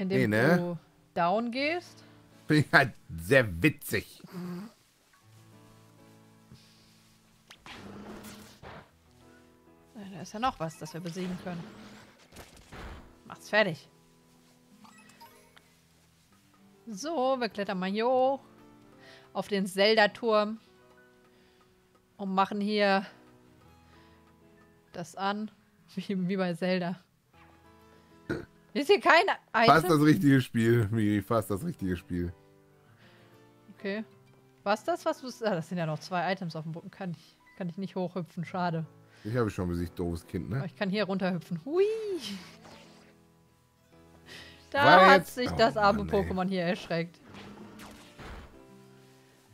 Indem Nee, ne? du down gehst. Finde ich halt sehr witzig. Da ist ja noch was, das wir besiegen können. Macht's fertig. So, wir klettern mal hier hoch. Auf den Zelda-Turm. Und machen hier das an. Wie, wie bei Zelda. Ist hier kein Fast Item? das richtige Spiel, Miri, fast das richtige Spiel. Okay. Was das? Was du. Ah, das sind ja noch zwei Items auf dem Boden. Kann ich, kann ich nicht hochhüpfen, schade. Ich habe schon besiegt, doofes Kind, Aber ne? ich kann hier runterhüpfen. Hui! Da War hat sich Oh das arme. Pokémon hier erschreckt.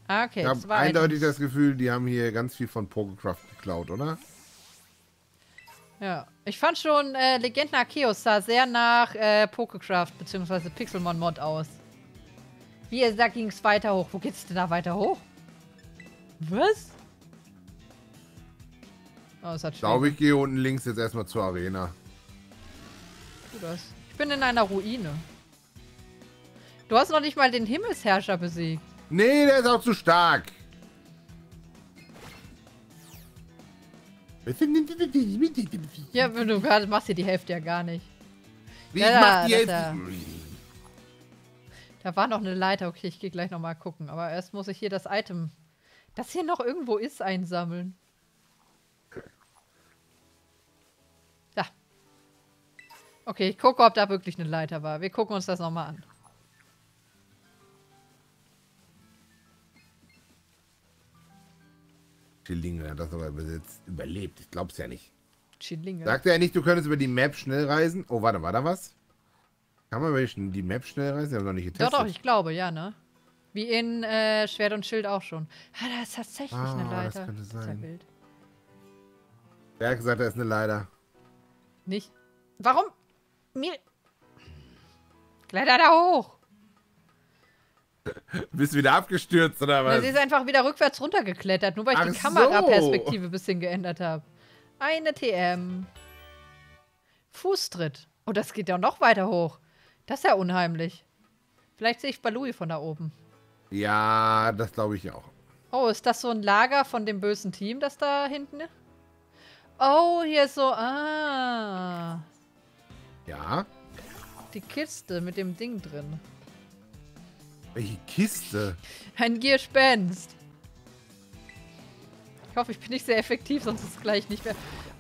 Ah, Okay, Ich habe eindeutig Items. das Gefühl, die haben hier ganz viel von Pokecraft geklaut, oder? Ja. Ich fand schon, äh, Legenden Arceus sah sehr nach äh, Pokécraft bzw. Pixelmon-Mod aus. Wie ihr sagt, ging es weiter hoch. Wo geht's denn da weiter hoch? Was? Oh, es hat Ich glaube, ich gehe unten links jetzt erstmal zur Arena. Tu das. Ich bin in einer Ruine. Du hast noch nicht mal den Himmelsherrscher besiegt. Nee, der ist auch zu stark. Ja, wenn du gerade machst hier die Hälfte ja gar nicht. Wie Ja, ich mach die jetzt? ja. Da war noch eine Leiter. Okay, ich gehe gleich noch mal gucken. Aber erst muss ich hier das Item, das hier noch irgendwo ist, einsammeln. Da. Okay, ich gucke, ob da wirklich eine Leiter war. Wir gucken uns das noch mal an. Schillinge hat das sogar besitzt, überlebt. Ich glaub's ja nicht. Chillinge. Sagte er nicht, du könntest über die Map schnell reisen? Oh, warte, war da was? Kann man über die Map schnell reisen? Wir haben noch nicht Doch, getestet. doch, ich glaube, ja, ne? Wie in äh, Schwert und Schild auch schon. Ah, da ist tatsächlich Ah, eine das Leiter. könnte ist ja sein. wild. Wer hat gesagt, da ist eine Leiter? Nicht. Warum? Mir. Kletter da hoch. Bist wieder abgestürzt oder was? sie ist einfach wieder rückwärts runtergeklettert, nur weil ich Ach die so. Kameraperspektive ein bisschen geändert habe. Eine TM. Fußtritt. Oh, das geht ja noch weiter hoch. Das ist ja unheimlich. Vielleicht sehe ich Balui von da oben. Ja, das glaube ich auch. Oh, ist das so ein Lager von dem bösen Team, das da hinten? Oh, hier ist so. Ah. Ja? Die Kiste mit dem Ding drin. Welche Kiste? Ein Gespenst. Ich hoffe, ich bin nicht sehr effektiv, sonst ist es gleich nicht mehr.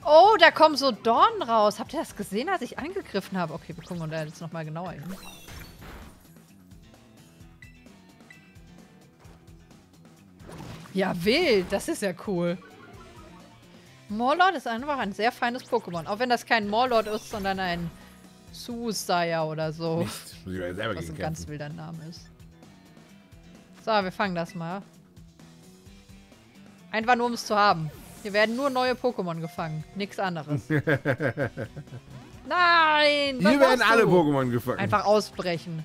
Oh, da kommen so Dornen raus. Habt ihr das gesehen, als ich angegriffen habe? Okay, wir gucken uns da jetzt nochmal genauer hin. Ja, wild. Das ist ja cool. Morlord ist einfach ein sehr feines Pokémon. Auch wenn das kein Morlord ist, sondern ein Susaya oder so. Nicht. Muss ich selber Was ein ganz wilder Name ist. So, wir fangen das mal. Einfach nur, um es zu haben. Hier werden nur neue Pokémon gefangen. Nichts anderes. Nein! Hier werden alle? Pokémon gefangen. Einfach ausbrechen.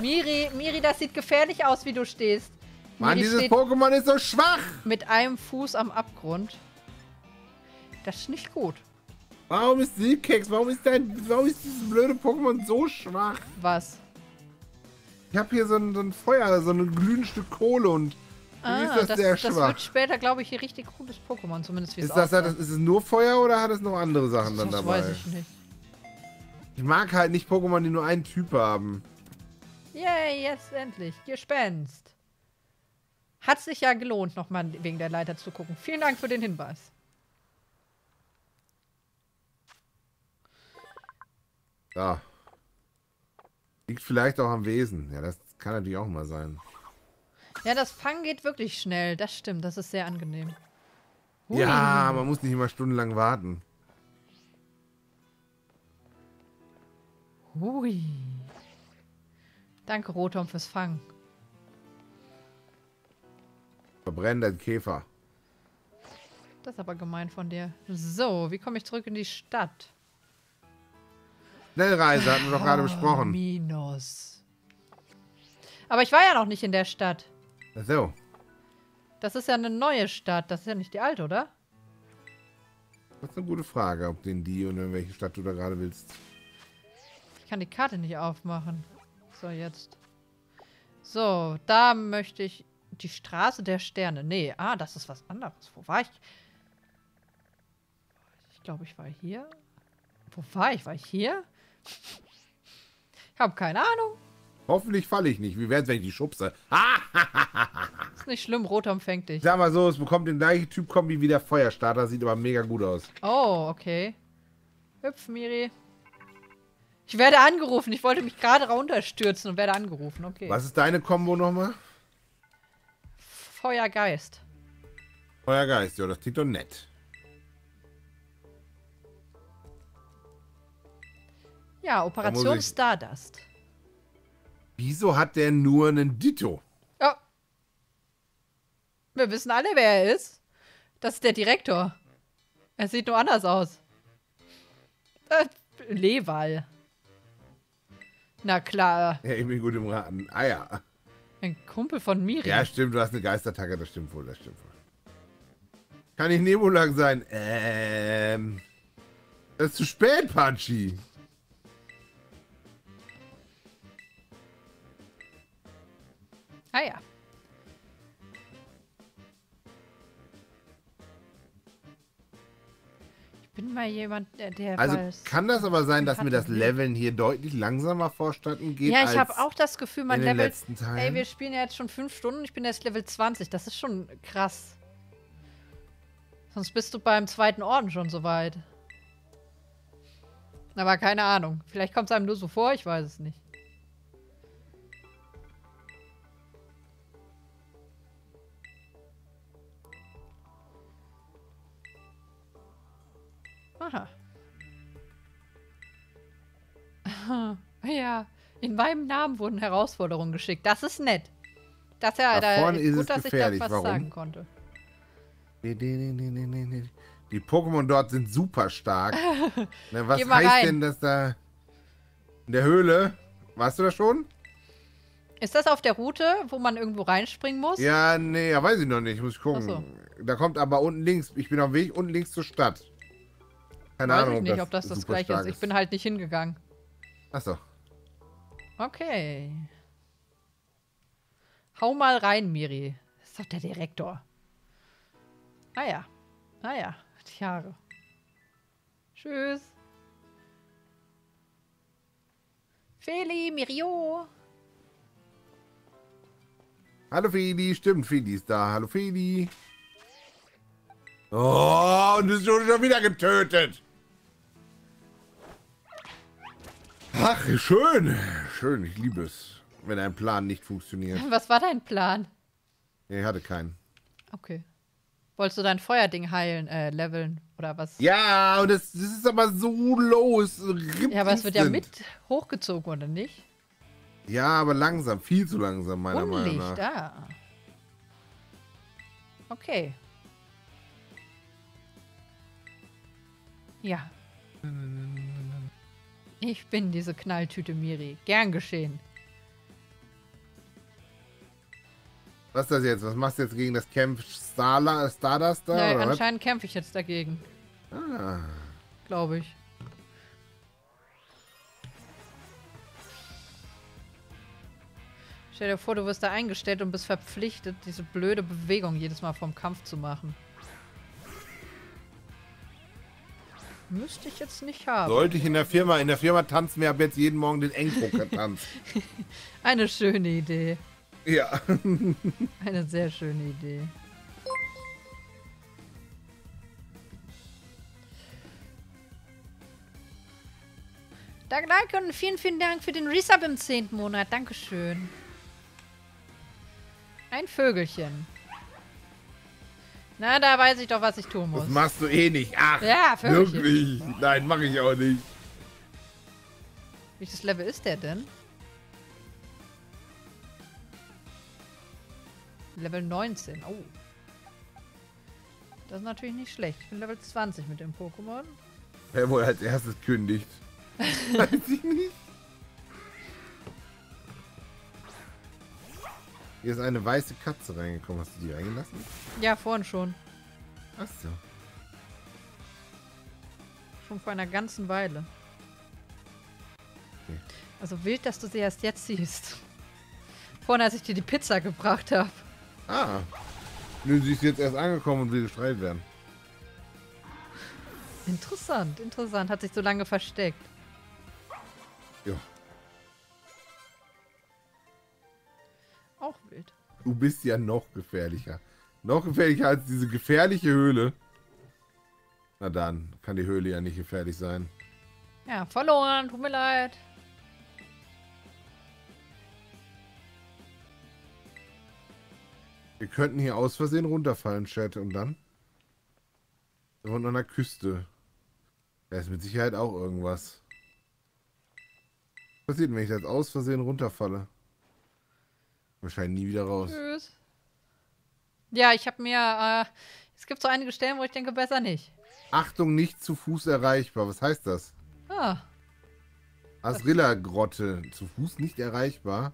Miri, Miri, das sieht gefährlich aus, wie du stehst. Mann, Miri dieses Pokémon ist so schwach. mit einem Fuß am Abgrund. Das ist nicht gut. Warum ist Silkex, warum ist dein, warum ist dieses blöde Pokémon so schwach? Was? Ich habe hier so ein, so ein Feuer, so ein glühendes Stück Kohle und irgendwie ist das, Ah, das, sehr das schwach. wird später, glaube ich, hier richtig cooles Pokémon, zumindest wie es Ist, das, aussah. hat, ist es nur Feuer oder hat es noch andere Sachen dann das dabei? weiß ich nicht. Ich mag halt nicht Pokémon, die nur einen Typ haben. Yay, jetzt endlich. Gespenst. Hat sich ja gelohnt, nochmal wegen der Leiter zu gucken. Vielen Dank für den Hinweis. Ja. Liegt vielleicht auch am Wesen. Ja, das kann natürlich auch mal sein. Ja, das Fangen geht wirklich schnell. Das stimmt, das ist sehr angenehm. Hui. Ja, man muss nicht immer stundenlang warten. Hui. Danke, Rotom, fürs Fangen. Verbrennen dein Käfer. Das ist aber gemein von dir. So, wie komme ich zurück in die Stadt? Schnellreise hatten wir doch gerade Oh, besprochen. Minus. Aber ich war ja noch nicht in der Stadt. Ach So. Das ist ja eine neue Stadt. Das ist ja nicht die alte, oder? Das ist eine gute Frage, ob den die und in welche Stadt du da gerade willst. Ich kann die Karte nicht aufmachen. So, jetzt. So, da möchte ich die Straße der Sterne. Nee, ah, das ist was anderes. Wo war ich? Ich glaube, ich war hier. Wo war ich? War ich hier? Ich habe keine Ahnung. Hoffentlich falle ich nicht. Wie wäre es, wenn ich die schubse? Ist nicht schlimm, Rotom fängt dich. Sag mal so, es bekommt den gleichen Typ-Kombi wie der Feuerstarter. Sieht aber mega gut aus. Oh, okay. Hüpf, Miri. Ich werde angerufen. Ich wollte mich gerade runterstürzen und werde angerufen. Okay. Was ist deine Kombo nochmal? Feuergeist. Feuergeist, ja, das klingt doch nett. Ja, Operation ich- Stardust. Wieso hat der nur einen Ditto? Ja. Wir wissen alle, wer er ist. Das ist der Direktor. Er sieht nur anders aus. Äh, Lewal. Na klar, Ja, ich bin gut im Raten. Ah ja. ein Kumpel von Miri. Ja, stimmt, du hast eine Geistertacke, das stimmt wohl, das stimmt wohl. Kann ich Nebulang sein? Ähm. Das ist zu spät, Pachi. Ah ja. Ich bin mal jemand, der, Also weiß. kann das aber sein, dass mir das wir. Leveln hier deutlich langsamer vorstatten geht Ja, ich habe auch das Gefühl, man in den levelt. letzten Teilen? Ey, wir spielen ja jetzt schon fünf Stunden. Ich bin jetzt Level 20. Das ist schon krass. Sonst bist du beim zweiten Orden schon so weit. Aber keine Ahnung. Vielleicht kommt es einem nur so vor, ich weiß es nicht. Aha. Ja, in meinem Namen wurden Herausforderungen geschickt. Das ist nett. Das ja, Da vorne ist gut, es dass ich gefährlich. da was Warum? sagen konnte. Nee, nee, nee, nee, nee, nee. Die Pokémon dort sind super stark. Na, was Geh mal heißt rein. denn, dass da in der Höhle? Warst du da schon? Ist das auf der Route, wo man irgendwo reinspringen muss? Ja, nee, ja, weiß ich noch nicht. Muss ich gucken. Ach Da kommt aber unten links. Ich bin auf dem Weg unten links zur Stadt. Keine Weiß Ahnung, ich nicht, ob das das gleiche ist. Ich bin halt nicht hingegangen. Achso. Okay. Hau mal rein, Miri. Das ist doch der Direktor. Ah ja. Ah ja. Die Haare. Tschüss. Feli, Mirio. Hallo Feli, stimmt, Feli ist da. Hallo Feli. Oh, und ist schon schon wieder getötet. Ach, schön. Schön, ich liebe es, wenn ein Plan nicht funktioniert. Was war dein Plan? Ich hatte keinen. Okay. Wolltest du dein Feuerding heilen, äh, leveln? Oder was? Ja, und das, das ist aber so low. Es rippt Ja, aber es wird ja mit hochgezogen, oder nicht? Ja, aber langsam. Viel zu langsam, meiner Meinung Unlicht, nach. ah. Okay. Ja. Ich bin diese Knalltüte Miri. Gern geschehen. Was ist das jetzt? Was machst du jetzt gegen das Camp Starla, Stardust da? Na, oder was? anscheinend kämpfe ich jetzt dagegen. Ah. Glaube ich. Stell dir vor, du wirst da eingestellt und bist verpflichtet, diese blöde Bewegung jedes Mal vom Kampf zu machen. Müsste ich jetzt nicht haben. Sollte ich in der Firma, in der Firma tanzen wir ab jetzt jeden Morgen den Engpoker-Tanz. Eine schöne Idee. ja. Eine sehr schöne Idee. Danke, danke und vielen, vielen Dank für den Resub im 10. Monat. Dankeschön. Ein Vögelchen. Na, da weiß ich doch, was ich tun muss. Das machst du eh nicht. Ach, Ja, wirklich. Nein, mache ich auch nicht. Welches Level ist der denn? Level 19. Oh. Das ist natürlich nicht schlecht. Ich bin Level 20 mit dem Pokémon. Wer wohl als erstes kündigt? Weiß ich nicht. Hier ist eine weiße Katze reingekommen. Hast du die reingelassen? Ja, vorhin schon. Achso. Schon vor einer ganzen Weile. Okay. Also wild, dass du sie erst jetzt siehst. Vorhin, als ich dir die Pizza gebracht habe. Ah. Nö, sie ist jetzt erst angekommen und will gestreilt werden. Interessant, interessant. Hat sich so lange versteckt. Ja. Du bist ja noch gefährlicher. Noch gefährlicher als diese gefährliche Höhle. Na dann, kann die Höhle ja nicht gefährlich sein. Ja, verloren. Tut mir leid. Wir könnten hier aus Versehen runterfallen, Chat. Und dann? An der Küste. Da ist mit Sicherheit auch irgendwas. Was passiert, wenn ich jetzt aus Versehen runterfalle? Wahrscheinlich nie wieder raus. Tschüss. Ja, ich habe mir. Äh, es gibt so einige Stellen, wo ich denke, besser nicht. Achtung, nicht zu Fuß erreichbar. Was heißt das? Ah, Asrilla-Grotte. Zu Fuß nicht erreichbar.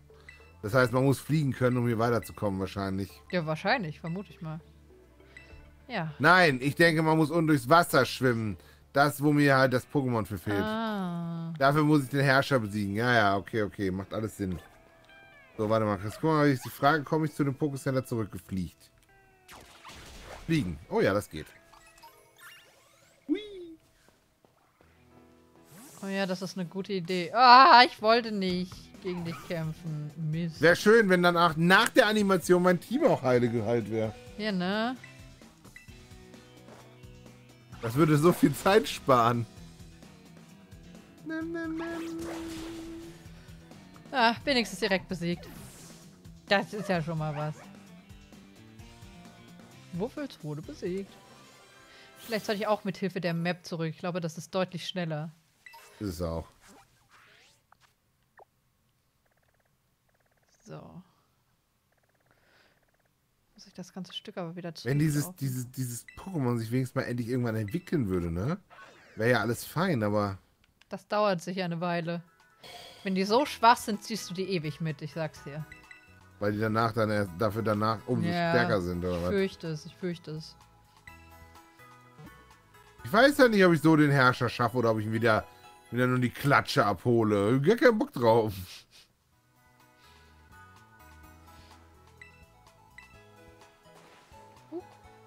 Das heißt, man muss fliegen können, um hier weiterzukommen, wahrscheinlich. ja, wahrscheinlich, vermute ich mal. Ja. Nein, ich denke, man muss unten durchs Wasser schwimmen. Das, wo mir halt das Pokémon für fehlt. Ah. Dafür muss ich den Herrscher besiegen. Ja, ja, okay, okay. Macht alles Sinn. So, warte mal. Chris, guck mal, ist die Frage, komme ich zu dem Pokécenter zurückgefliegt? Fliegen. Oh ja, das geht. Hui. Oh ja, das ist eine gute Idee. Ah, ich wollte nicht gegen dich kämpfen. Mist. Wäre schön, wenn danach nach der Animation mein Team auch heile geheilt wäre. Hier, ne? Das würde so viel Zeit sparen. Nem, nem, nem. Ah, wenigstens direkt besiegt. Das ist ja schon mal was. Wuffels wurde besiegt. Vielleicht sollte ich auch mit Hilfe der Map zurück. Ich glaube, das ist deutlich schneller. Ist es auch. So. Muss ich das ganze Stück aber wieder zurück. Wenn dieses, dieses, dieses Pokémon sich wenigstens mal endlich irgendwann entwickeln würde, ne? Wäre ja alles fein, aber. Das dauert sicher eine Weile. Wenn die so schwach sind, ziehst du die ewig mit, ich sag's dir. Weil die danach dann erst dafür danach umso Ja, stärker sind, oder Ich was? fürchte es, ich fürchte es. Ich weiß ja nicht, ob ich so den Herrscher schaffe oder ob ich wieder, wieder nur die Klatsche abhole. Ich hab Gar keinen Bock drauf.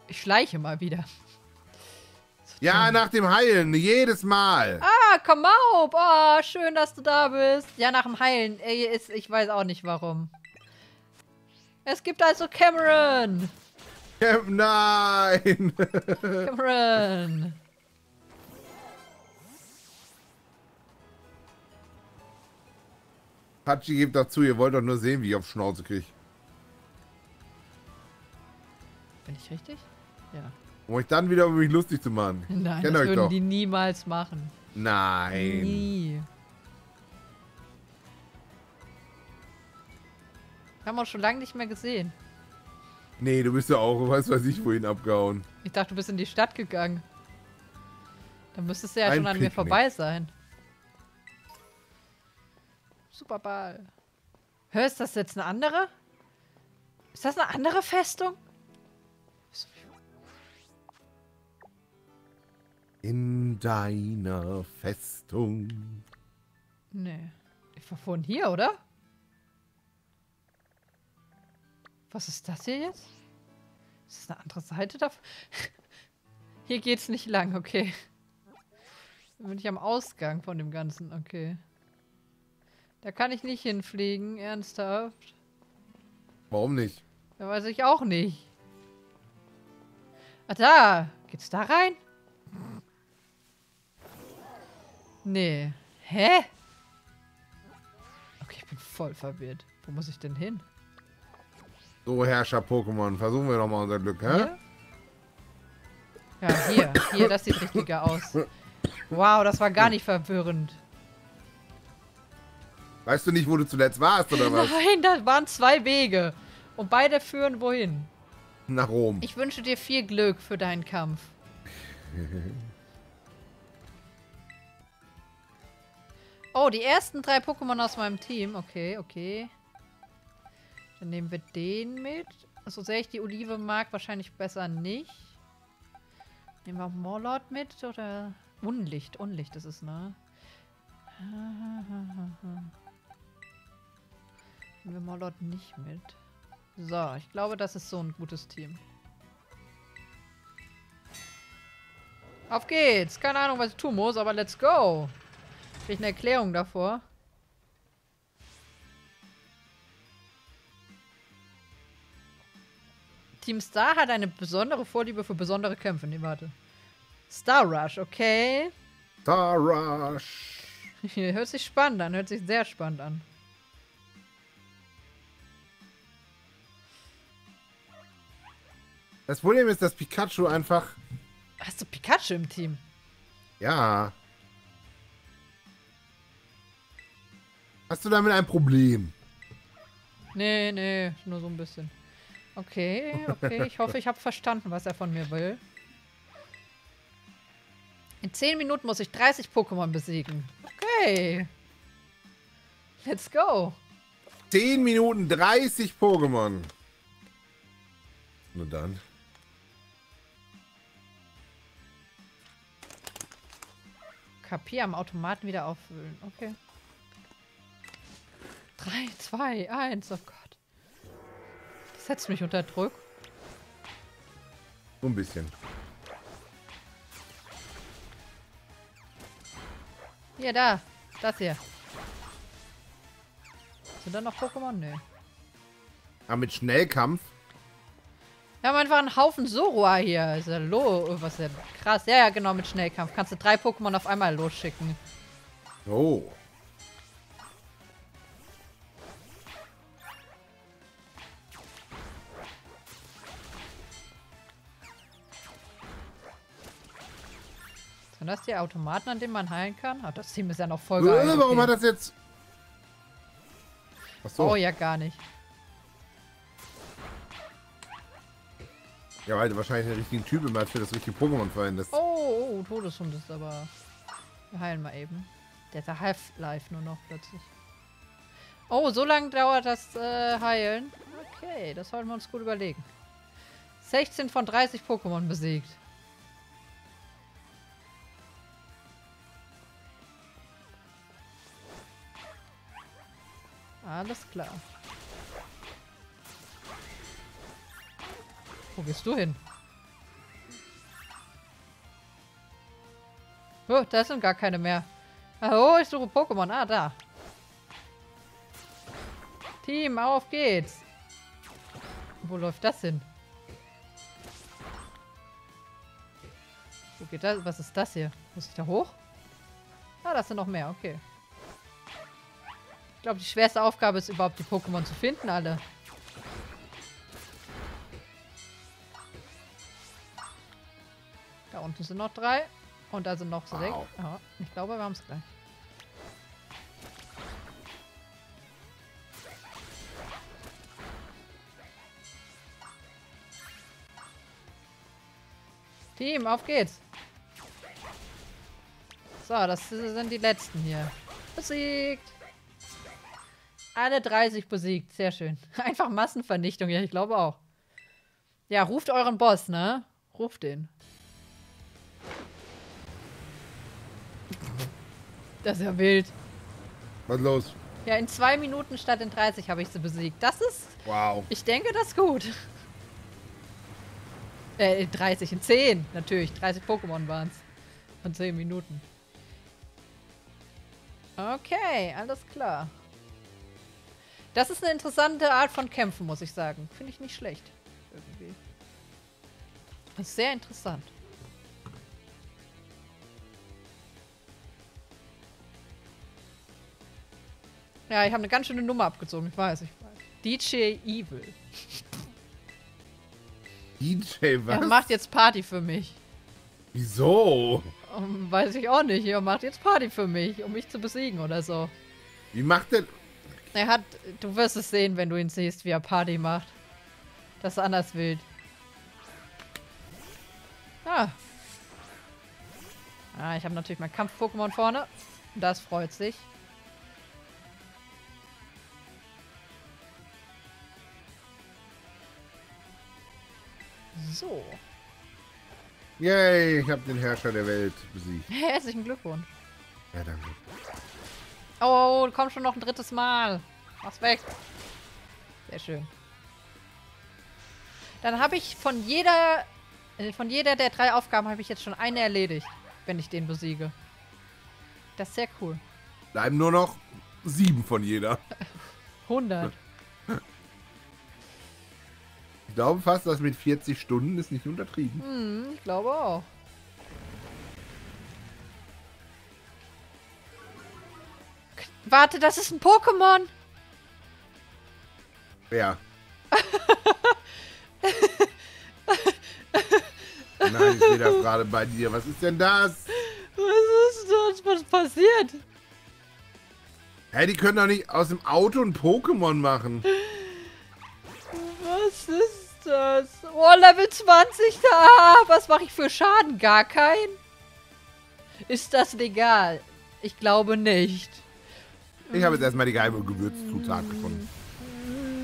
Ich schleiche mal wieder. Ja, nach dem Heilen, jedes Mal. Ah, komm auf! Oh, schön, dass du da bist. Ja, nach dem Heilen. Ich weiß auch nicht warum. Es gibt also Cameron. Nein. Cameron. Hachi, gebt doch zu, ihr wollt doch nur sehen, wie ich auf Schnauze krieg. Bin ich richtig? Ja. Um euch dann wieder über mich lustig zu machen. Nein, Kennt das euch würden doch. die niemals machen. Nein. Nie. Haben wir schon lange nicht mehr gesehen. Nee, du bist ja auch, weiß weiß ich, wohin abgehauen. Ich dachte, du bist in die Stadt gegangen. Dann müsstest du ja Ein schon an mir Picknick. vorbei sein. Super Ball. Hör, ist das jetzt eine andere? Ist das eine andere Festung? In deiner Festung. Nee. Ich war vorhin hier, oder? Was ist das hier jetzt? Ist das eine andere Seite davon? hier geht's nicht lang, okay. Dann bin ich am Ausgang von dem Ganzen, okay. Da kann ich nicht hinfliegen, ernsthaft. Warum nicht? Da weiß ich auch nicht. Ah, da. Geht's da rein? Nee. Hä? Okay, ich bin voll verwirrt. Wo muss ich denn hin? So, Herrscher Pokémon, versuchen wir doch mal unser Glück, hä? Hier? Ja, hier. Hier, das sieht richtiger aus. Wow, das war gar nicht verwirrend. Weißt du nicht, wo du zuletzt warst, oder was? Nein, da waren zwei Wege. Und beide führen wohin? Nach Rom. Ich wünsche dir viel Glück für deinen Kampf. Oh, die ersten drei Pokémon aus meinem Team. Okay, okay. Dann nehmen wir den mit. So sehr ich die Olive mag, wahrscheinlich besser nicht. Nehmen wir Morlord mit oder... Unlicht, Unlicht ist es, ne? Nehmen wir Mollot nicht mit. So, ich glaube, das ist so ein gutes Team. Auf geht's! Keine Ahnung, was ich tun muss, aber let's go! Krieg ich eine Erklärung davor. Team Star hat eine besondere Vorliebe für besondere Kämpfe. Nee, warte. Star Rush, okay. Star Rush. hört sich spannend an, hört sich sehr spannend an. Das Problem ist, dass Pikachu einfach. Hast du Pikachu im Team? Ja. Hast du damit ein Problem? Nee, nee, nur so ein bisschen. Okay, okay. Ich hoffe, ich habe verstanden, was er von mir will. In 10 Minuten muss ich 30 Pokémon besiegen. Okay. Let's go. 10 Minuten 30 Pokémon. Nur dann. Kapier am Automaten wieder auffüllen. Okay. 3, 2, 1. Oh Gott. Das setzt mich unter Druck. So ein bisschen. Hier, da. Das hier. Sind da noch Pokémon? Nö. Aber mit Schnellkampf? Wir haben einfach einen Haufen Zorua hier. Ist ja lo was ist denn? Krass. Ja, ja, genau, mit Schnellkampf. Kannst du drei Pokémon auf einmal losschicken. Oh. Sind das die Automaten, an denen man heilen kann? Ach, das Team ist ja noch voll Äh, geil. Warum okay. hat das jetzt... Achso. Oh, ja, gar nicht. Ja, weil du wahrscheinlich den richtigen Typ immer für das richtige Pokémon verwendest. Oh, oh, Todeshund ist aber... Wir heilen mal eben. Der ist ja Half-Life nur noch plötzlich. Oh, so lange dauert das äh, Heilen. Okay, das sollten wir uns gut überlegen. 16 von 30 Pokémon besiegt. Alles klar. Wo gehst du hin? Oh, da sind gar keine mehr. Oh, ich suche Pokémon. Ah, da. Team, auf geht's. Wo läuft das hin? Wo geht das? Was ist das hier? Muss ich da hoch? Ah, das sind noch mehr. Okay. Ich glaube, die schwerste Aufgabe ist überhaupt, die Pokémon zu finden, alle. Da unten sind noch drei. Und da sind noch sechs. Ja, ich glaube, wir haben es gleich. Team, auf geht's. So, das sind die letzten hier. Besiegt. Alle 30 besiegt. Sehr schön. Einfach Massenvernichtung. Ja, ich glaube auch. Ja, ruft euren Boss, ne? Ruft den. Das ist ja wild. Was los? Ja, in zwei Minuten statt in 30 habe ich sie besiegt. Das ist, Wow. ich denke, das ist gut. Äh, in 30, in 10 natürlich. 30 Pokémon waren es. Von 10 Minuten. Okay, alles klar. Das ist eine interessante Art von Kämpfen, muss ich sagen. Finde ich nicht schlecht. Irgendwie. Das ist sehr interessant. Ja, ich habe eine ganz schöne Nummer abgezogen. Ich weiß, ich weiß. DJ Evil. DJ, was? Er macht jetzt Party für mich. Wieso? Um, weiß ich auch nicht. Er macht jetzt Party für mich, um mich zu besiegen oder so. Wie macht der... Er hat, du wirst es sehen, wenn du ihn siehst, wie er Party macht. Das ist anders wild. Ah. Ah, ich habe natürlich mein Kampf-Pokémon vorne. Das freut sich. So. Yay, ich habe den Herrscher der Welt besiegt. Herzlichen Glückwunsch. Ja, danke. Oh, komm schon noch ein drittes Mal. Mach's weg. Sehr schön. Dann habe ich von jeder, äh, von jeder der drei Aufgaben habe ich jetzt schon eine erledigt, wenn ich den besiege. Das ist sehr cool. Bleiben nur noch sieben von jeder. 100. Ich glaube fast, dass mit 40 Stunden ist nicht untertrieben. Hm, ich glaube auch. Warte, das ist ein Pokémon. Wer? Nein, ich sehe das gerade bei dir. Was ist denn das? Was ist das? Was passiert? Hä, die können doch nicht aus dem Auto ein Pokémon machen. Was ist das? Oh, Level 20 da. Was mache ich für Schaden? Gar kein? Ist das legal? Ich glaube nicht. Ich habe jetzt erstmal die geheime Gewürzzutat gefunden.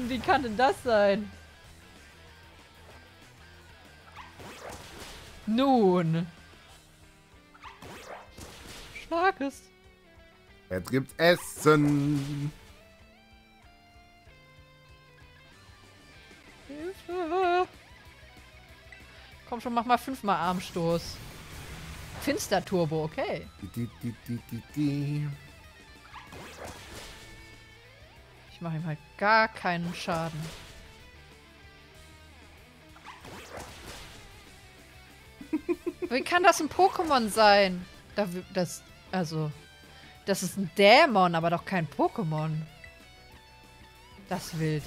Wie kann denn das sein? Nun. Schlag es. Jetzt gibt's Essen. Hilfe. Komm schon, mach mal fünfmal Armstoß. Finster-Turbo, okay. Die, die, die, Ich mache ihm halt gar keinen Schaden. Wie kann das ein Pokémon sein? Da, das, also, das ist ein Dämon, aber doch kein Pokémon. Das wild.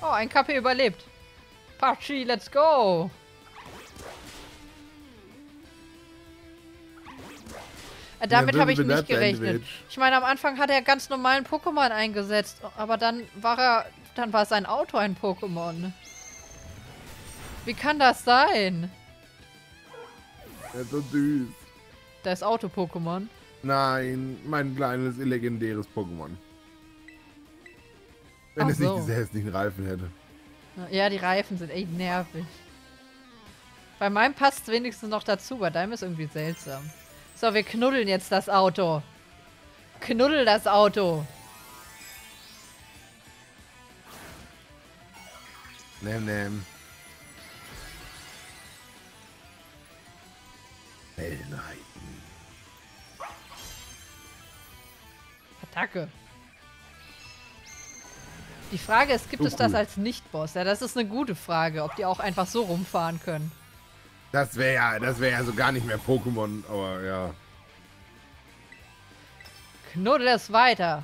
Oh, ein KP überlebt. Pachi, let's go. Damit Ja, habe ich nicht gerechnet. Ich meine, am Anfang hat er ganz normalen Pokémon eingesetzt, aber dann war er, dann war sein Auto ein Pokémon. Wie kann das sein? Der ist so süß. Das Auto-Pokémon. Nein, mein kleines legendäres Pokémon. Wenn Ach es nicht so. diese hässlichen Reifen hätte. Ja, die Reifen sind echt nervig. Bei meinem passt es wenigstens noch dazu, bei deinem ist irgendwie seltsam. So, wir knuddeln jetzt das Auto. Knuddel das Auto. Nem, nem. Heldenheiten. Attacke. Die Frage ist, gibt So es das als Nicht-Boss? Ja, das ist eine gute Frage, ob die auch einfach so rumfahren können. Das wäre ja, das wäre ja so gar nicht mehr Pokémon, aber ja. Knuddel es weiter.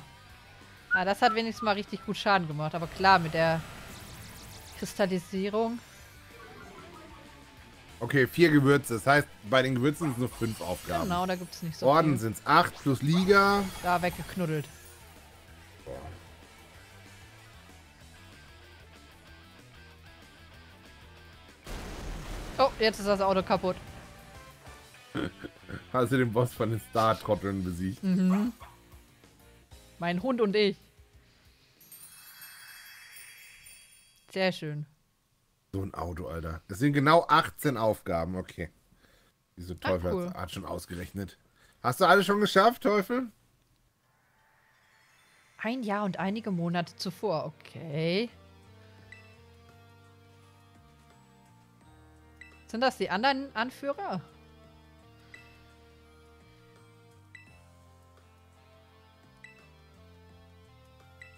Ah, das hat wenigstens mal richtig gut Schaden gemacht. Aber klar, mit der Kristallisierung. Okay, vier Gewürze. Das heißt, bei den Gewürzen sind es nur fünf Aufgaben. Genau, da gibt es nicht so Orden sind es acht plus Liga. Da weggeknuddelt. Jetzt ist das Auto kaputt. Hast du den Boss von den Star-Trotteln besiegt? Mein Hund und ich. Sehr schön. So ein Auto, Alter. Das sind genau 18 Aufgaben, okay. Diese Ah, Teufel cool. hat- schon ausgerechnet. Hast du alle schon geschafft, Teufel? Ein Jahr und einige Monate zuvor. Okay. Sind das die anderen Anführer?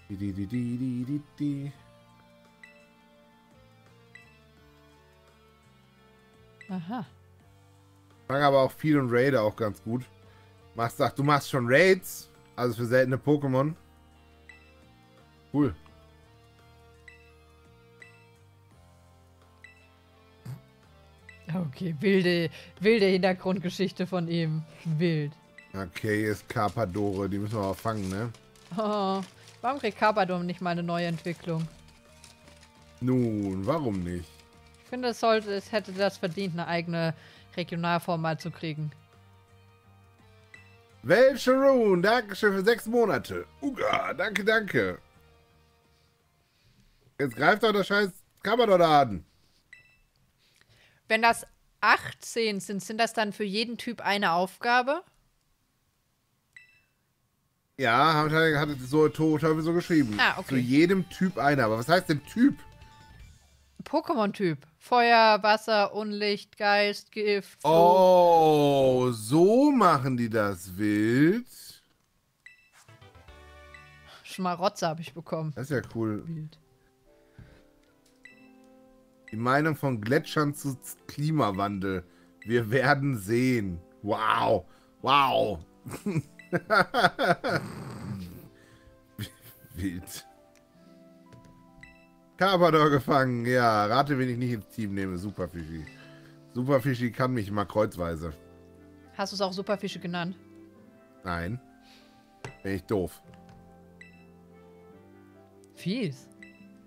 Die, die, die, die, die, die, die. Aha. Fangen aber auch viel und Raider auch ganz gut. Machst, ach, du machst schon Raids, also für seltene Pokémon. Cool. Okay, wilde, wilde Hintergrundgeschichte von ihm. Wild. Okay, ist Carpadore, die müssen wir aber fangen, ne? Oh, warum kriegt Carpadom nicht mal eine neue Entwicklung? Nun, warum nicht? Ich finde, es, sollte, es hätte das verdient, eine eigene Regionalform mal zu kriegen. Welcheroon, Dankeschön für sechs Monate. Uga, danke, danke. Jetzt greift doch das scheiß Carpador da an. Wenn das 18 sind, sind das dann für jeden Typ eine Aufgabe? Ja, hat, so Teufel so geschrieben. Ah, okay. Zu jedem Typ einer. Aber was heißt denn Typ? Pokémon-Typ. Feuer, Wasser, Unlicht, Geist, Gift. Flug. Oh, so machen die das wild. Schmarotzer habe ich bekommen. Das ist ja cool. Wild. Die Meinung von Gletschern zu Klimawandel. Wir werden sehen. Wow. Wow. Wild. Carpador gefangen. Ja, rate, wen ich nicht ins Team nehme. Superfischi. Superfischi kann mich mal kreuzweise. Hast du es auch Superfische genannt? Nein. Bin ich doof. Fies.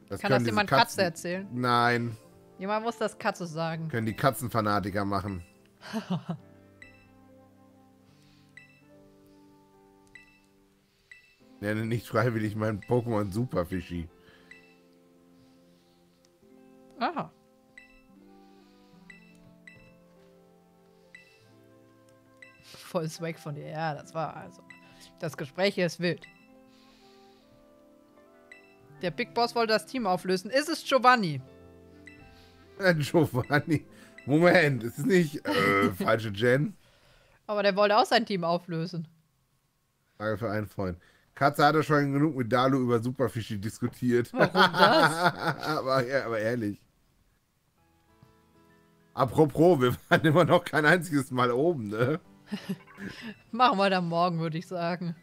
Das Kann das jemand Katze erzählen? Nein. Jemand muss das Katze sagen. Können die Katzenfanatiker machen. Nenne nicht freiwillig meinen Pokémon Superfischi. Aha. Voll Swag von dir. Ja, das war also. Das Gespräch hier ist wild. Der Big Boss wollte das Team auflösen. Ist es Giovanni? Giovanni. Moment, ist es nicht äh, falsche Gen? Aber der wollte auch sein Team auflösen. Frage für einen Freund. Katze hat ja schon genug mit Dalu über Superfischi diskutiert. Warum das? aber, ja, aber ehrlich. Apropos, wir waren immer noch kein einziges Mal oben, ne? Machen wir dann morgen, würde ich sagen.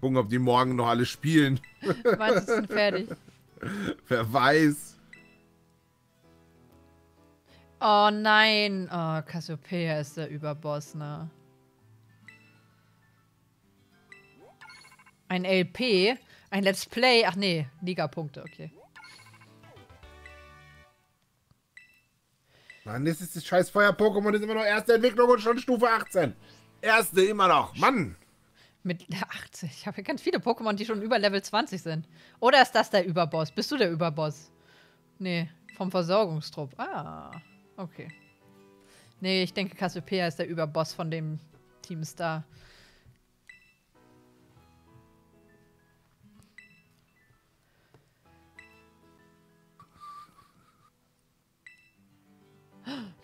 Gucken, ob die morgen noch alle spielen. Wann ist denn fertig? Wer weiß. Oh nein. Oh, Cassiopeia ist der Überboss, ne? Ein LP? Ein Let's Play? Ach nee, Liga-Punkte, okay. Mann, das ist das scheiß Feuer-Pokémon, ist immer noch erste Entwicklung und schon Stufe 18. Erste immer noch. Mann. Mit 80. Ich habe hier ganz viele Pokémon, die schon über Level 20 sind. Oder ist das der Überboss? Bist du der Überboss? Nee, vom Versorgungstrupp. Ah, okay. Nee, ich denke, Cassiopeia ist der Überboss von dem Team Star.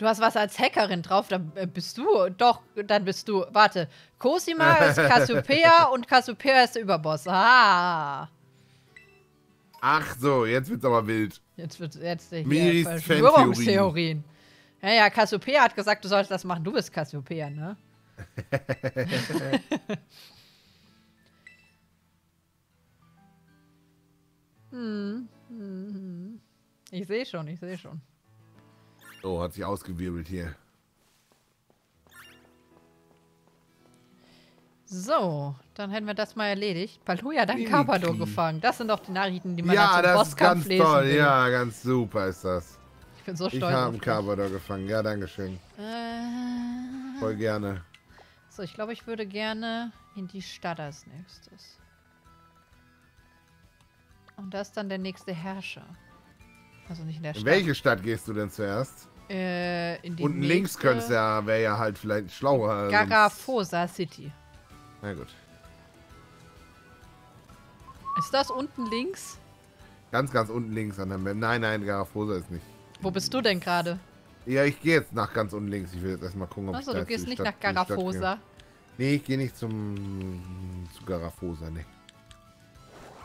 Du hast was als Hackerin drauf, dann äh, bist du, doch, dann bist du, warte, Cosima ist Cassiopeia und Cassiopeia ist der Überboss. Ah, Ach so, jetzt wird's aber wild. jetzt wird jetzt Miris Verschwörungstheorien. Ja, ja, Cassiopeia hat gesagt, du solltest das machen. Du bist Cassiopeia, ne? hm, hm, hm. Ich sehe schon, ich sehe schon. Oh, hat sich ausgewirbelt hier. So, dann hätten wir das mal erledigt. Paluja dann. Carpador gefangen. Das sind doch die Nachrichten, die man Ja, zum das ist Bosskampf ganz lesen toll. will. Ja, ganz super ist das. Ich bin so Ich stolz habe auf einen. Carpador gefangen. Ja, dankeschön. Äh, Voll gerne. so, ich glaube, ich würde gerne in die Stadt als nächstes. Und das ist dann der nächste Herrscher. Also nicht in der In Stadt. welche Stadt gehst du denn zuerst? Äh, in die Unten links nächste könnte es ja, wäre ja halt vielleicht schlauer. Garafosa City. Na gut. Ist das unten links? Ganz, ganz unten links an der Map. Nein, nein, Garafosa ist nicht. Wo bist du denn gerade? Ja, ich gehe jetzt nach ganz unten links. Ich will jetzt erstmal gucken, ob Achso, ich du gehst nicht Stadt- nach Garafosa. Nee, ich gehe nicht zum zu Garafosa, ne.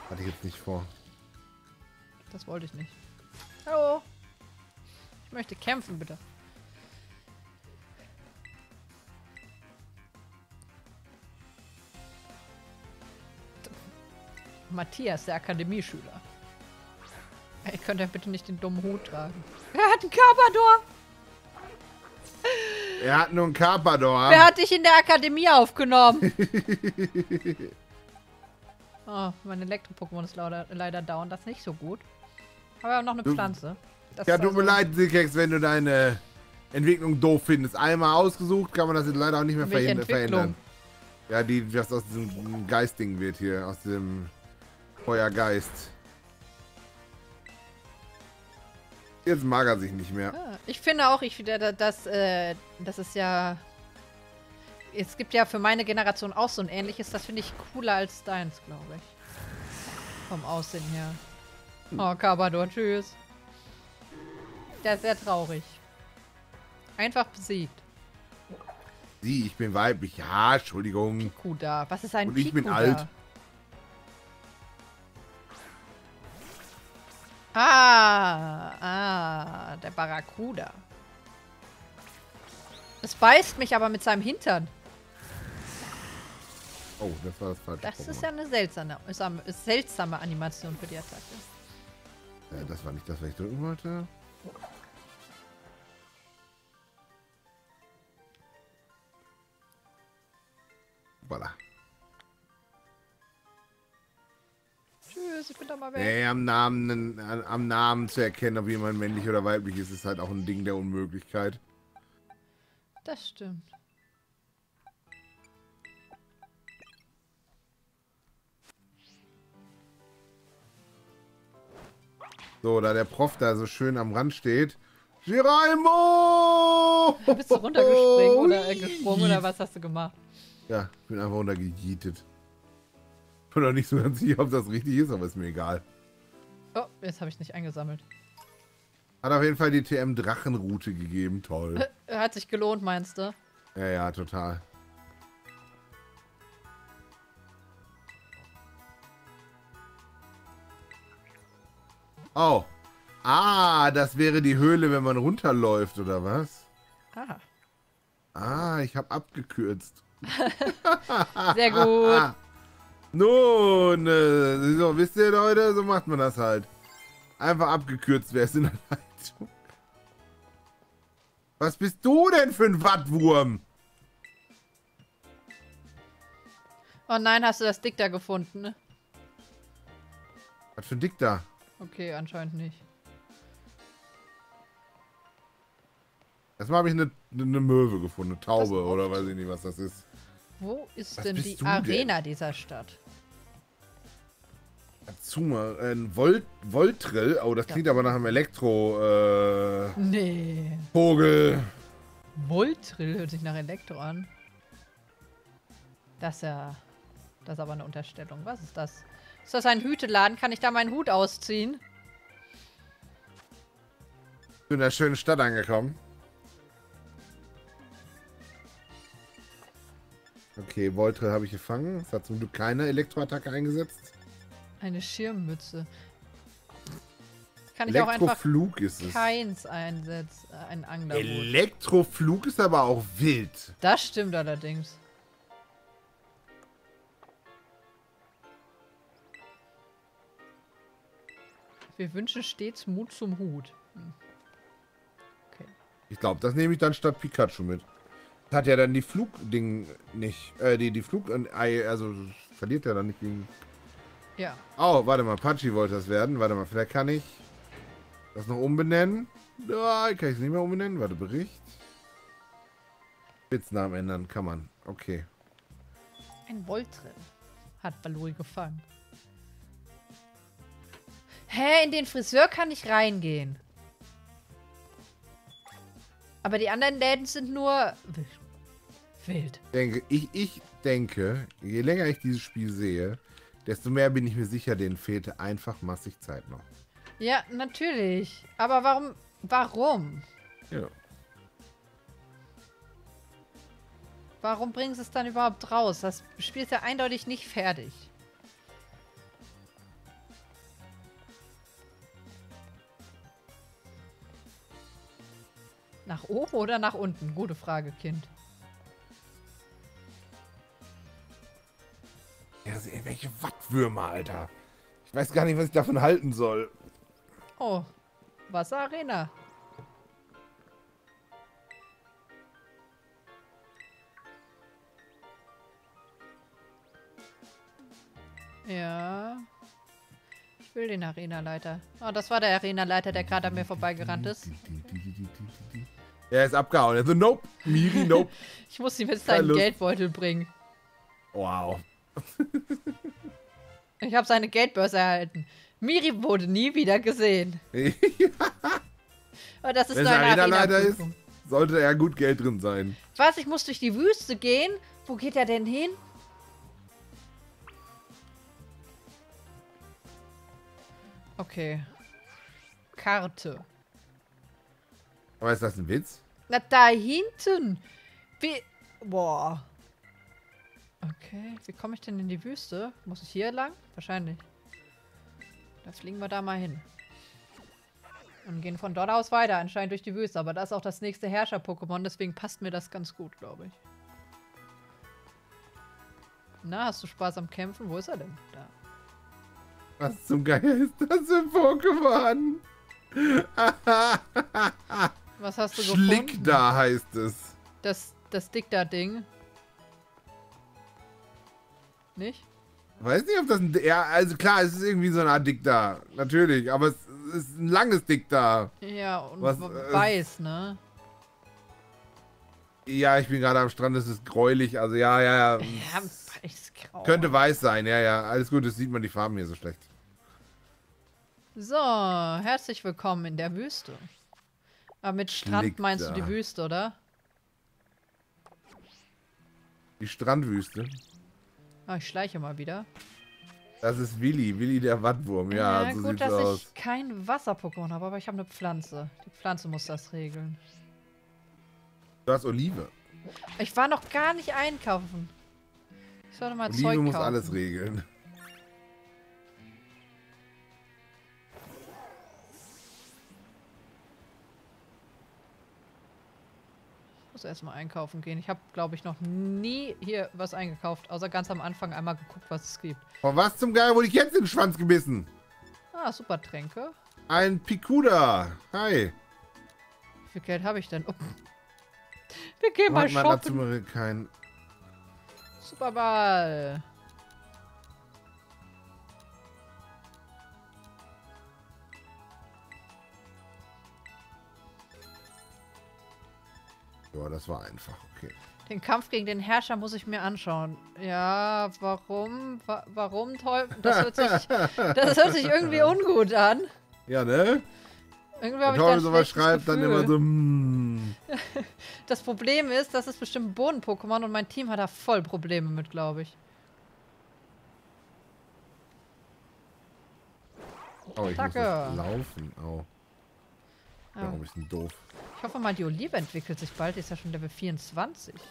Hatte ich jetzt nicht vor. Das wollte ich nicht. Hallo. Ich möchte kämpfen, bitte. Matthias, der Akademieschüler. Ey, könnt ihr bitte nicht den dummen Hut tragen? Wer hat einen Carpador? Er hat nur einen Carpador. Wer hat dich in der Akademie aufgenommen? oh, mein Elektro-Pokémon ist leider, leider down. Das ist nicht so gut. Aber noch eine Pflanze. Das Ja, tut mir also- leid, Silkex, wenn du deine Entwicklung doof findest. Einmal ausgesucht, kann man das jetzt leider auch nicht mehr verhindern, verändern. Ja, die, was aus diesem Geistding wird hier, aus dem Feuergeist. Jetzt mag er sich nicht mehr. Ah, Ich finde auch, ich finde, dass, äh, das ist ja. es gibt ja für meine Generation auch so ein ähnliches. Das finde ich cooler als deins, glaube ich. Vom Aussehen her. Oh, Kabador, tschüss. Der ist sehr traurig. Einfach besiegt. Sie, ich bin weiblich. Ja, Entschuldigung. Kuda. Was ist ein Und ich bin Pikuda? alt. Ah, ah, der Barracuda. Es beißt mich aber mit seinem Hintern. Oh, das war das falsche Das ist Pokémon. ja eine seltsame- seltsame Animation für die Attacke. Äh, das war nicht das, was ich drücken wollte. Voila. Tschüss, ich bin da mal weg. Nee, am Namen, am Namen zu erkennen, ob jemand männlich oder weiblich ist, ist halt auch ein Ding der Unmöglichkeit. Das stimmt. So, da der Prof da so schön am Rand steht. Geronimo! Bist du runtergesprungen oder äh, gesprungen oder was hast du gemacht? Ja, ich bin einfach runtergejietet. Bin noch nicht so ganz sicher, ob das richtig ist, aber ist mir egal. Oh, jetzt habe ich nicht eingesammelt. Hat auf jeden Fall die TM Drachenroute gegeben. Toll. Hat sich gelohnt, meinst du? Ja, ja, total. Oh. Ah, das wäre die Höhle, wenn man runterläuft, oder was? Ah, Ah, ich habe abgekürzt. sehr gut. Nun, äh, so, wisst ihr, Leute, so macht man das halt. Einfach abgekürzt, wer ist in der Leitung? Was bist du denn für ein Wattwurm? Oh nein, hast du das Dick da gefunden? ne? Was für ein Dick da? Okay, anscheinend nicht. Erstmal habe ich eine, eine Möwe gefunden, eine Taube oder weiß ich nicht, was das ist. Wo ist Was denn die du denn? Arena dieser Stadt? Zuma, äh, ein Volt, Voltrill. Oh, das klingt aber nach einem Elektro, äh, Nee. Vogel. Voltrill hört sich nach Elektro an. Das ist ja. Das ist aber eine Unterstellung. Was ist das? Ist das ein Hüteladen? Kann ich da meinen Hut ausziehen? Bin in der schönen Stadt angekommen. Okay, Voltrill habe ich gefangen. Es hat zum Glück keine Elektroattacke eingesetzt. Eine Schirmmütze. Kann ich auch einfach ist es. keins einsetzen. Äh, ein Anglerhut. Elektroflug ist aber auch wild. Das stimmt allerdings. Wir wünschen stets Mut zum Hut. Hm. Okay. Ich glaube, das nehme ich dann statt Pikachu mit. Das hat ja dann die Flugding nicht. Äh, die, die Flug... Also verliert er dann nicht gegen... Ja. Oh, warte mal, Pachi wollte das werden. Warte mal, vielleicht kann ich das noch umbenennen. Ja, kann ich es nicht mehr umbenennen. Warte, Bericht. Spitznamen ändern, kann man. Okay. Ein Voltrill hat Baluri gefangen. Hä, in den Friseur kann ich reingehen. Aber die anderen Läden sind nur wild. Denke, ich, ich denke, je länger ich dieses Spiel sehe, desto mehr bin ich mir sicher, denen fehlte einfach massig Zeit noch. Ja, natürlich. Aber warum? Warum? Ja. Warum bringen sie es dann überhaupt raus? Das Spiel ist ja eindeutig nicht fertig. Nach oben oder nach unten? Gute Frage, Kind. Ja, irgendwelche Wattwürmer, Alter. Ich weiß gar nicht, was ich davon halten soll. Oh, Wasserarena. Ja. Ich will den Arenaleiter. Oh, das war der Arenaleiter, der gerade an mir vorbeigerannt ist. Er ist abgehauen. Also, nope. Miri, nope. Ich muss ihm jetzt seinen. Geldbeutel bringen. wow. Ich habe seine Geldbörse erhalten. Miri wurde nie wieder gesehen. Aber das ist Wenn nur es eine Arenaleiter ist? Sollte ja gut Geld drin sein. Was? Ich muss durch die Wüste gehen? Wo geht er denn hin? Okay. Karte. Aber ist das ein Witz? Na, da hinten. Wie. Boah. Okay. Wie komme ich denn in die Wüste? Muss ich hier lang? Wahrscheinlich. Da fliegen wir da mal hin. Und gehen von dort aus weiter, anscheinend durch die Wüste. Aber da ist auch das nächste Herrscher-Pokémon, deswegen passt mir das ganz gut, glaube ich. Na, hast du Spaß am Kämpfen? Wo ist er denn? Da. Was zum Geier ist das für ein Pokémon? Was hast du gefunden? da heißt es. Das, das Dick-Da-Ding. Nicht? Weiß nicht, ob das ein. Ja, also klar, es ist irgendwie so eine Art Dick da. Natürlich, aber es ist ein langes Dick da. Ja, und Was, äh, weiß, ne? Ja, ich bin gerade am Strand, es ist gräulich. Also ja, ja, ja. Ja, weißgrau. Könnte weiß sein, ja, ja. Alles gut, das sieht man die Farben hier so schlecht. So, herzlich willkommen in der Wüste. Aber mit Strand meinst da. du die Wüste, oder? Die Strandwüste. Ah, ich schleiche mal wieder. Das ist Willi, Willi der Wattwurm. Ja, so gut, dass aus. ich kein Wasser-Pokémon habe, aber ich habe eine Pflanze. Die Pflanze muss das regeln. Du hast Olive. Ich war noch gar nicht einkaufen. Ich sollte mal Olive Zeug muss kaufen. alles regeln. Muss erstmal einkaufen gehen. Ich habe, glaube ich, noch nie hier was eingekauft, außer ganz am Anfang einmal geguckt, was es gibt. Von was zum Geier wurde ich jetzt in den Schwanz gebissen? Ah, super Tränke. Ein Pikuda. Hi. Wie viel Geld habe ich denn? Oh. Wir gehen mal dazu shoppen. mal kein. Superball. Ja, das war einfach. Okay. Den Kampf gegen den Herrscher muss ich mir anschauen. Ja, warum? Wa warum Teufel? Das hört sich, das hört sich irgendwie ungut an. Ja, ne? Irgendwie habe ich da sowas schreibt, dann Gefühl. immer so. Mm. Das Problem ist, das ist bestimmt ein Boden-Pokémon und mein Team hat da voll Probleme mit, glaube ich. Oh, ich Danke. muss laufen. Oh, Ja. ja. ein bisschen doof. Ich hoffe mal, die Olive entwickelt sich bald. Die ist ja schon Level 24. Jetzt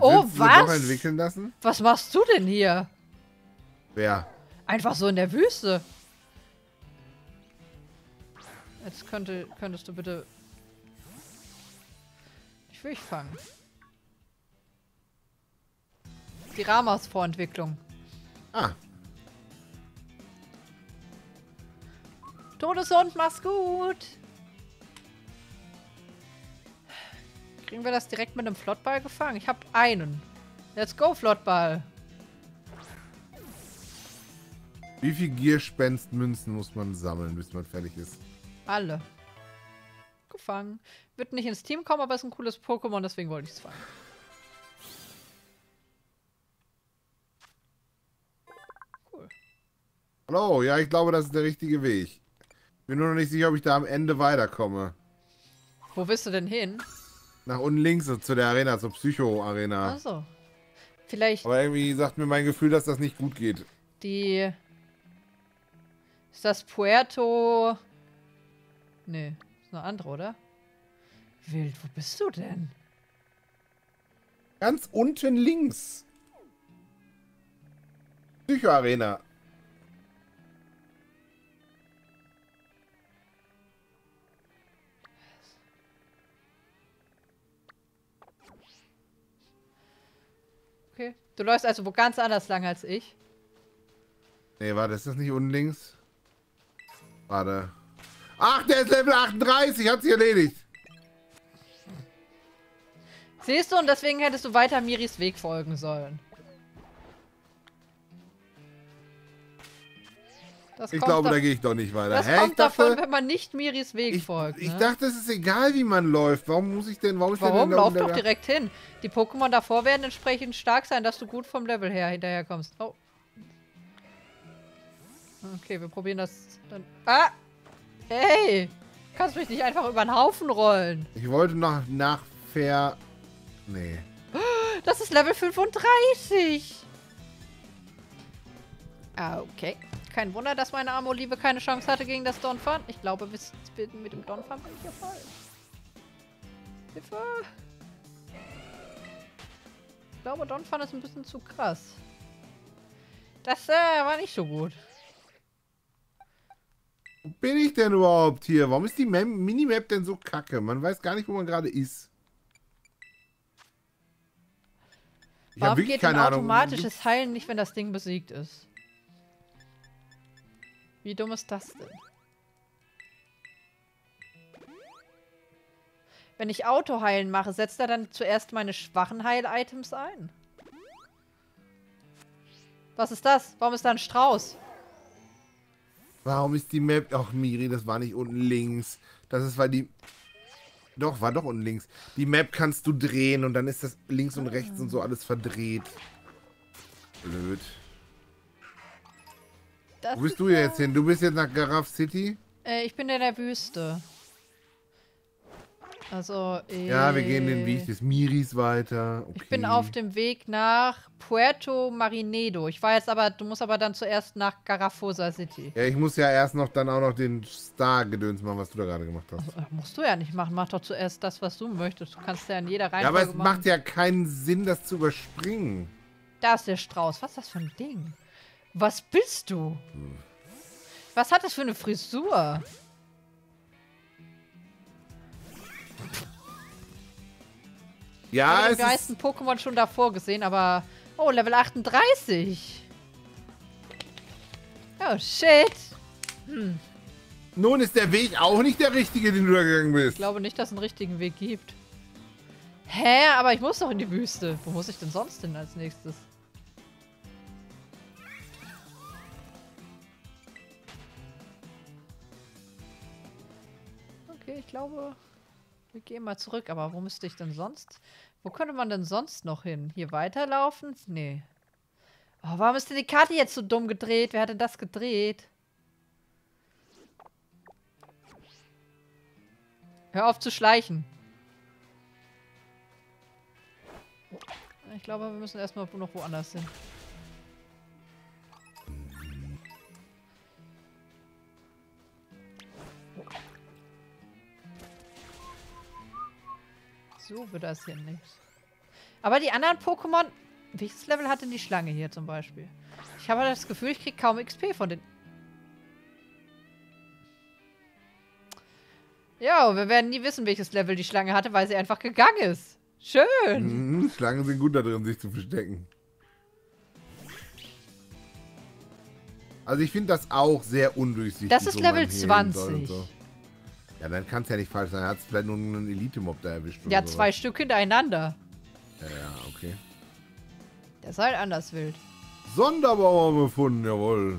Oh, was? Was machst du denn hier? Wer? Einfach so in der Wüste. Jetzt könnte, könntest du bitte... Ich will ich fangen. Die Ramas-Vorentwicklung. Ah, Todeshund, mach's gut. Kriegen wir das direkt mit einem Flottball gefangen? Ich habe einen. Let's go, Flottball. wie viel Gierspensmünzen muss man sammeln, bis man fertig ist? Alle. Gefangen. Wird nicht ins Team kommen, aber ist ein cooles Pokémon, deswegen wollte ich es fangen. Cool. Hallo, ja, ich glaube, das ist der richtige Weg. Bin nur noch nicht sicher, ob ich da am Ende weiterkomme. Wo bist du denn hin? Nach unten links so zu der Arena, zur Psycho-Arena. Achso. Vielleicht Aber irgendwie sagt mir mein Gefühl, dass das nicht gut geht. die. Ist das Puerto. Nee, ist eine andere, oder? Wild, wo bist du denn? Ganz unten links. Psycho-Arena. Du läufst also wo ganz anders lang als ich. Nee, warte, ist das nicht unten links? Warte. Ach, der ist Level 38, hat sich erledigt. Siehst du, und deswegen hättest du weiter Miris Weg folgen sollen. Das Ich glaube, da- da gehe ich doch nicht weiter. Das Hä? kommt ich dachte, davon, wenn man nicht Miris Weg ich, folgt. ich ne? dachte, es ist egal, wie man läuft. Warum muss ich denn, warum ist Warum? denn Lauf doch direkt hin. Die Pokémon davor werden entsprechend stark sein, dass du gut vom Level her hinterherkommst. Oh. Okay, wir probieren das dann. Ah! Hey! kannst mich nicht einfach über den Haufen rollen. Ich wollte noch nach Fair... Nee. Das ist Level 35. Ah, okay. Kein Wunder, dass meine Amo-Liebe keine Chance hatte gegen das Donphan. Ich glaube, mit, dem Donphan bin ich hier falsch. Hilfe! Ich glaube, Donphan ist ein bisschen zu krass. Das äh, war nicht so gut. Wo bin ich denn überhaupt hier? Warum ist die Mem Minimap denn so kacke? Man weiß gar nicht, wo man gerade ist. Ich Warum geht denn automatisches Heilen nicht, wenn das Ding besiegt ist? Wie dumm ist das denn? Wenn ich Autoheilen mache, setzt er dann zuerst meine schwachen Heil-Items ein? Was ist das? Warum ist da ein Strauß? Warum ist die Map... Ach, Miri, das war nicht unten links. Das ist, weil die... Doch, war doch unten links. Die Map kannst du drehen und dann ist das links und rechts und so alles verdreht. Blöd. Das Wo bist du jetzt hin? Du bist jetzt nach Garaf City? Äh, ich bin in der Wüste. Also, äh, Ja, wir gehen den Weg des Miris weiter. Okay. Ich bin auf dem Weg nach Puerto Marinedo. Ich war jetzt aber, du musst aber dann zuerst nach Garafosa City. Ja, ich muss ja erst noch dann auch noch den Star-Gedöns machen, was du da gerade gemacht hast. Also, musst du ja nicht machen. Mach doch zuerst das, was du möchtest. Du kannst ja in jeder Reihenfolge Ja, aber es machen. macht ja keinen Sinn, das zu überspringen. Da ist der Strauß. Was ist das für ein Ding? Was bist du? Was hat das für eine Frisur? Ja, ich habe die meisten Pokémon schon davor gesehen, aber... Oh, Level 38. Oh, shit. Hm. Nun ist der Weg auch nicht der richtige, den du da gegangen bist. Ich glaube nicht, dass es einen richtigen Weg gibt. Hä? Aber ich muss doch in die Wüste. Wo muss ich denn sonst hin als nächstes? Glaube... Wir gehen mal zurück, aber wo müsste ich denn sonst? Wo könnte man denn sonst noch hin? Hier weiterlaufen? Nee. Oh, warum ist denn die Karte jetzt so dumm gedreht? Wer hat denn das gedreht? Hör auf zu schleichen. Ich glaube, wir müssen erstmal noch woanders hin. So wird das hier nicht. Aber die anderen Pokémon... Welches Level hat denn die Schlange hier zum Beispiel? Ich habe das Gefühl, ich kriege kaum XP von den... Ja, wir werden nie wissen, welches Level die Schlange hatte, weil sie einfach gegangen ist. Schön. Mhm, Schlangen sind gut da drin, sich zu verstecken. Also ich finde das auch sehr undurchsichtig. Das ist Level 20. So. Ja, dann kann es ja nicht falsch sein. Er hat vielleicht nur einen Elite-Mob da erwischt. Ja, zwei Stück hintereinander. Ja, ja, okay. Der ist halt anders wild. Sonderbauer gefunden, jawohl.